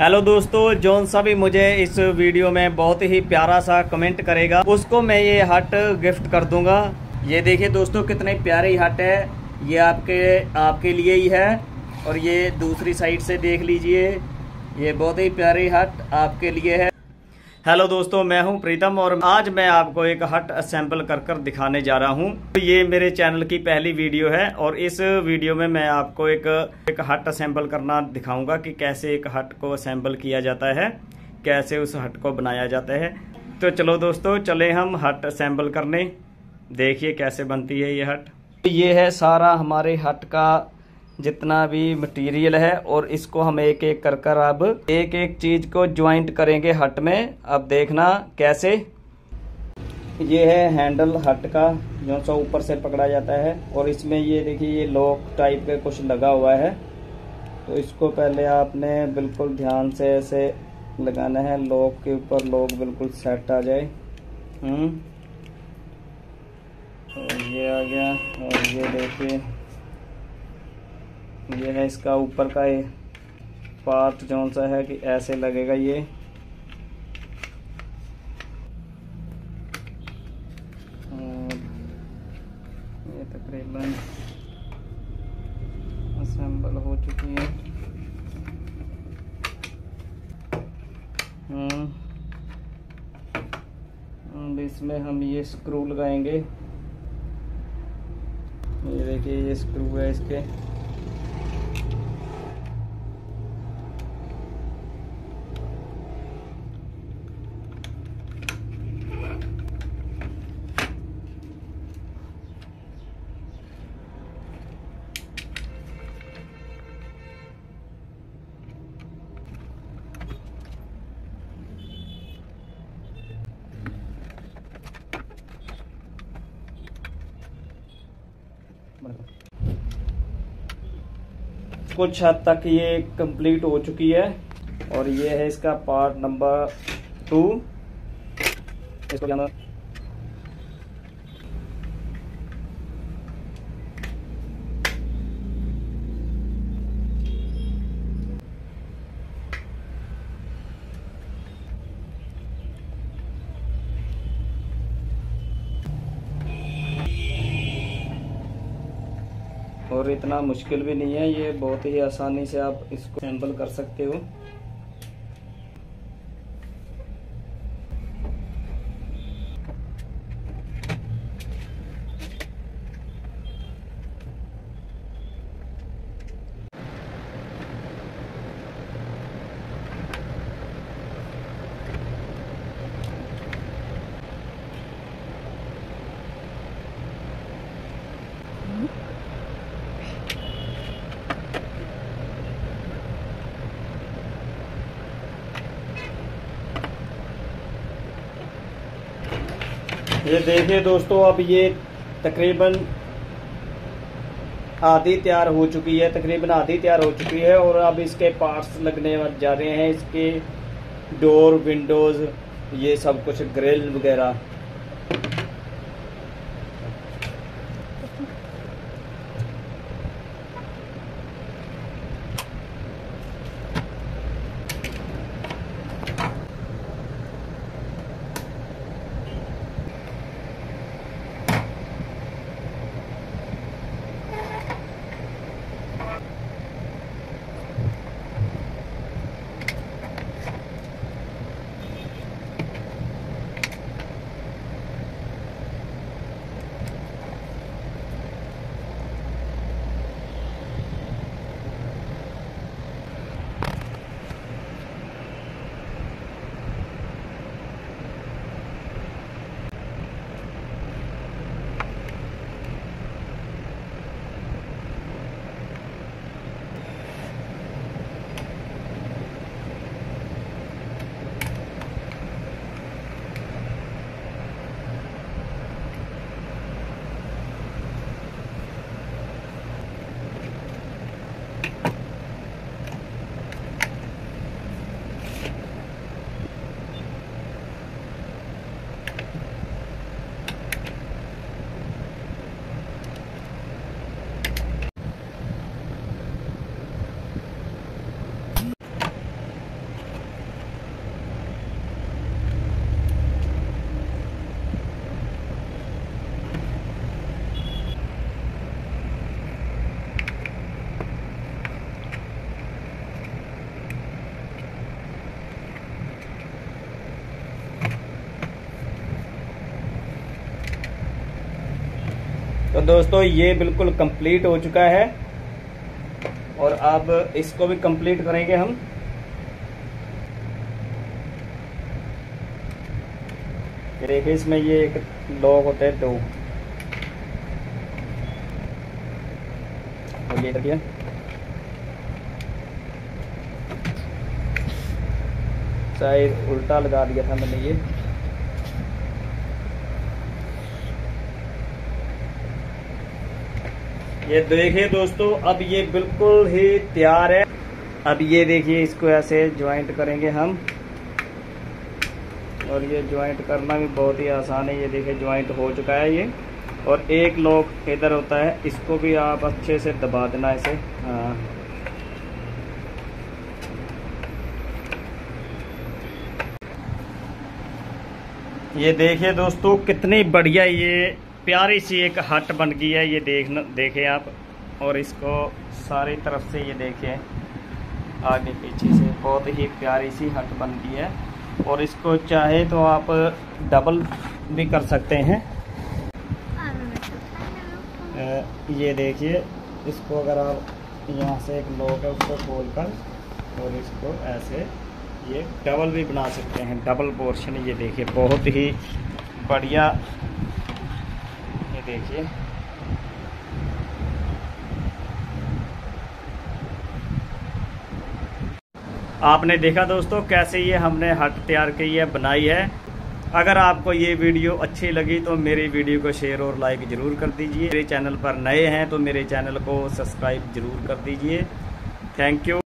Hello दोस्तों, zone सा भी मुझे इस वीडियो में बहुत ही प्यारा सा कमेंट करेगा। उसको मैं ये हट गिफ्ट कर दूँगा। ये देखिए दोस्तों, कितने प्यारे हट है। ये आपके आपके लिए ही है। और ये दूसरी साइड से देख लीजिए। ये बहुत ही प्यारी हट आपके लिए है। हेलो दोस्तों, मैं हूँ प्रीतम और आज मैं आपको एक हट असेंबल कर कर दिखाने जा रहा हूँ। तो ये मेरे चैनल की पहली वीडियो है और इस वीडियो में मैं आपको एक एक हट असेंबल करना दिखाऊँगा कि कैसे एक हट को असेंबल किया जाता है, कैसे उस हट को बनाया जाता है। तो चलो दोस्तों, चले हम हट असेंबल करने। देखिए कैसे बनती है ये हट। ये है सारा हमारे हट का जितना भी मटेरियल है और इसको हम एक एक कर कर अब एक एक चीज़ को ज्वाइंट करेंगे हट में। अब देखना कैसे। ये है हैंडल हट का, जो सा ऊपर से पकड़ा जाता है। और इसमें ये देखिए, ये लॉक टाइप का कुछ लगा हुआ है। तो इसको पहले आपने बिल्कुल ध्यान से ऐसे लगाना है। लॉक के ऊपर लॉक बिल्कुल सेट आ जाए। हम्म। और ये आ गया। और ये देखिए। ये है इसका ऊपर का ये पार्ट जो सा है कि ऐसे लगेगा ये। ये तकरीबन हो चुकी है। हम्म। इसमें हम ये स्क्रू लगाएँगे। ये देखिए, ये स्क्रू है इसके। कुछ हद तक ये कंप्लीट हो चुकी है। और ये है इसका पार्ट नंबर टू इसको और इतना मुश्किल भी नहीं है, ये बहुत ही आसानी से आप इसको सैंपल कर सकते हो। ये देखिए दोस्तों, अब ये तकरीबन आधी तैयार हो चुकी है, तकरीबन आधी तैयार हो चुकी है और अब इसके पार्ट्स लगने जा रहे हैं, इसके डोर, विंडोज़, ये सब कुछ ग्रिल वगैरह। दोस्तों, ये बिल्कुल कंप्लीट हो चुका है। और अब इसको भी कंप्लीट करेंगे हम। देखिए, इसमें ये एक लॉक होते हैं, दो। शायद उल्टा लगा दिया था मैंने ये। ये देखिए दोस्तों, अब ये बिल्कुल ही तैयार है। अब ये देखिए, इसको ऐसे ज्वाइंट करेंगे हम। और ये ज्वाइंट करना भी बहुत ही आसान है। ये देखिए ज्वाइंट हो चुका है ये। और एक लॉक इधर होता है। इसको भी आप अच्छे से दबा देना इसे। हाँ। ये देखिए दोस्तों, कितनी बढ़िया ये प्यारी सी एक हट बन गई है, ये देख देखें आप, और इसको सारी तरफ़ से ये देखें। आगे पीछे से बहुत ही प्यारी सी हट बन गई है, और इसको चाहे तो आप डबल भी कर सकते हैं। ये देखिए, इसको अगर आप यहाँ से एक लॉक है, उसको खोल कर और इसको ऐसे ये डबल भी बना सकते हैं, डबल पोर्शन, ये देखिए, बहुत ही बढ़िया देखिए। आपने देखा दोस्तों कैसे ये हमने हट तैयार की है, बनाई है। अगर आपको ये वीडियो अच्छी लगी तो मेरी वीडियो को शेयर और लाइक ज़रूर कर दीजिए। मेरे चैनल पर नए हैं तो मेरे चैनल को सब्सक्राइब ज़रूर कर दीजिए। Thank you.